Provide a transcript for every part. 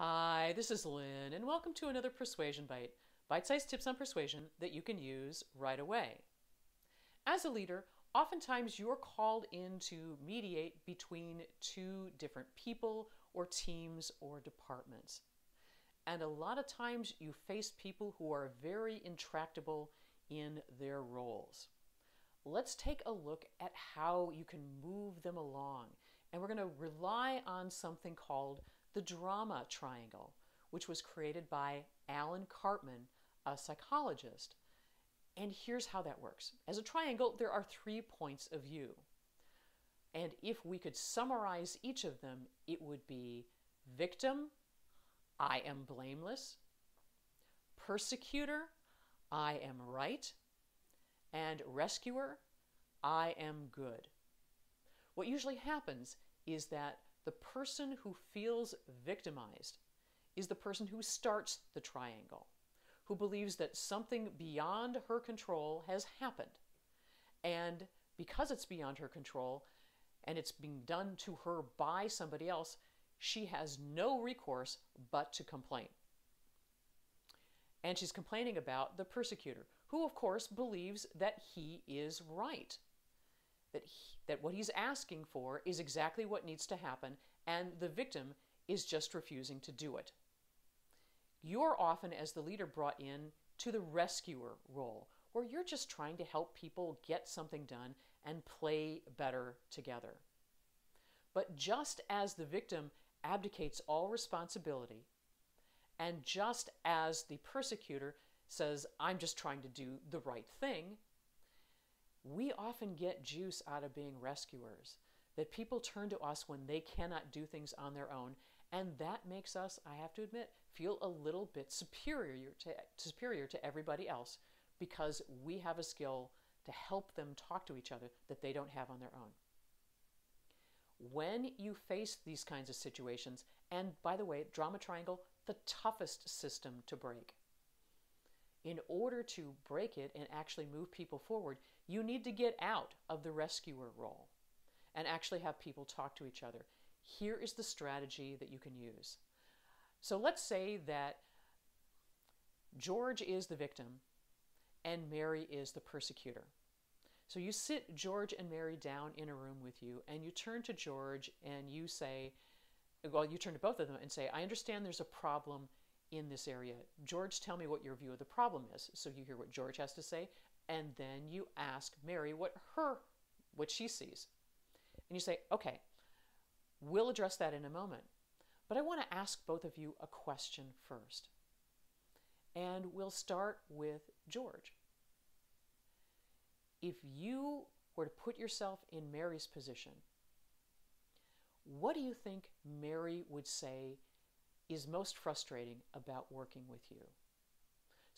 Hi, this is Lynne, and welcome to another Persuasion Byte bite sized tips on persuasion that you can use right away. As a leader, oftentimes you're called in to mediate between two different people or teams or departments. And a lot of times you face people who are very intractable in their roles. Let's take a look at how you can move them along. And we're going to rely on something called the drama triangle, which was created by Alan Karpman, a psychologist. And here's how that works. As a triangle, there are three points of view. And if we could summarize each of them, it would be victim, I am blameless, persecutor, I am right, and rescuer, I am good. What usually happens is that the person who feels victimized is the person who starts the triangle, who believes that something beyond her control has happened. And because it's beyond her control and it's being done to her by somebody else, she has no recourse but to complain. And she's complaining about the persecutor, who, of course, believes that he is right that, he, that what he's asking for is exactly what needs to happen, and the victim is just refusing to do it. You're often, as the leader, brought in to the rescuer role, where you're just trying to help people get something done and play better together. But just as the victim abdicates all responsibility, and just as the persecutor says, I'm just trying to do the right thing, we often get juice out of being rescuers, that people turn to us when they cannot do things on their own. And that makes us, I have to admit, feel a little bit superior to, superior to everybody else because we have a skill to help them talk to each other that they don't have on their own. When you face these kinds of situations, and by the way, Drama Triangle, the toughest system to break in order to break it and actually move people forward, you need to get out of the rescuer role and actually have people talk to each other. Here is the strategy that you can use. So let's say that George is the victim and Mary is the persecutor. So you sit George and Mary down in a room with you and you turn to George and you say, well, you turn to both of them and say, I understand there's a problem in this area. George, tell me what your view of the problem is. So you hear what George has to say, and then you ask Mary what her what she sees. And you say, "Okay, we'll address that in a moment. But I want to ask both of you a question first. And we'll start with George. If you were to put yourself in Mary's position, what do you think Mary would say is most frustrating about working with you.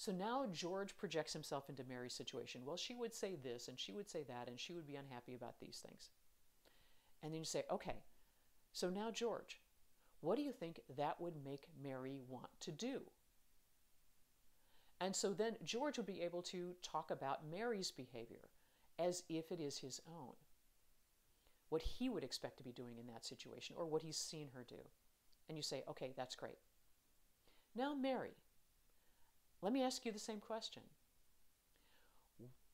So now George projects himself into Mary's situation. Well, she would say this and she would say that and she would be unhappy about these things. And then you say, okay, so now George, what do you think that would make Mary want to do? And so then George would be able to talk about Mary's behavior as if it is his own. What he would expect to be doing in that situation or what he's seen her do and you say, okay, that's great. Now, Mary, let me ask you the same question.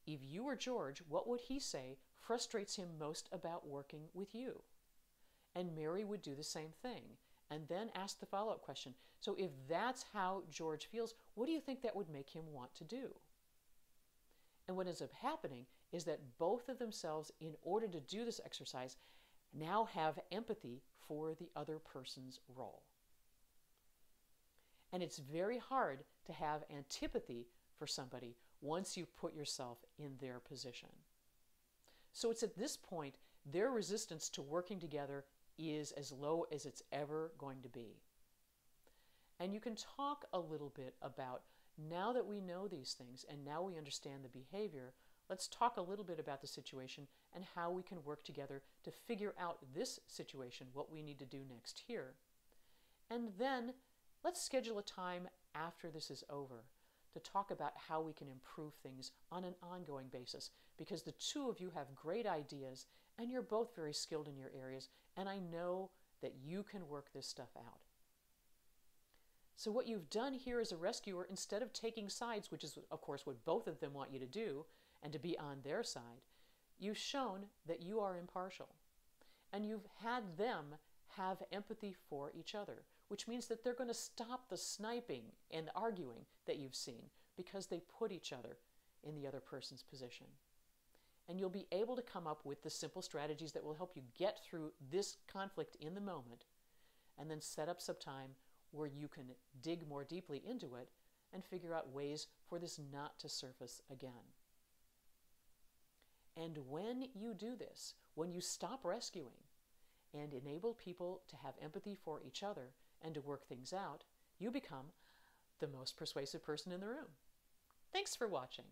If you were George, what would he say frustrates him most about working with you? And Mary would do the same thing and then ask the follow up question. So, if that's how George feels, what do you think that would make him want to do? And what ends up happening is that both of themselves, in order to do this exercise, now have empathy for the other person's role. And it's very hard to have antipathy for somebody once you put yourself in their position. So it's at this point their resistance to working together is as low as it's ever going to be. And you can talk a little bit about now that we know these things and now we understand the behavior, Let's talk a little bit about the situation and how we can work together to figure out this situation, what we need to do next here. And then let's schedule a time after this is over to talk about how we can improve things on an ongoing basis because the two of you have great ideas and you're both very skilled in your areas, and I know that you can work this stuff out. So, what you've done here as a rescuer, instead of taking sides, which is, of course, what both of them want you to do, and to be on their side, you've shown that you are impartial. And you've had them have empathy for each other, which means that they're going to stop the sniping and arguing that you've seen because they put each other in the other person's position. And you'll be able to come up with the simple strategies that will help you get through this conflict in the moment and then set up some time where you can dig more deeply into it and figure out ways for this not to surface again. And when you do this, when you stop rescuing and enable people to have empathy for each other and to work things out, you become the most persuasive person in the room. Thanks for watching.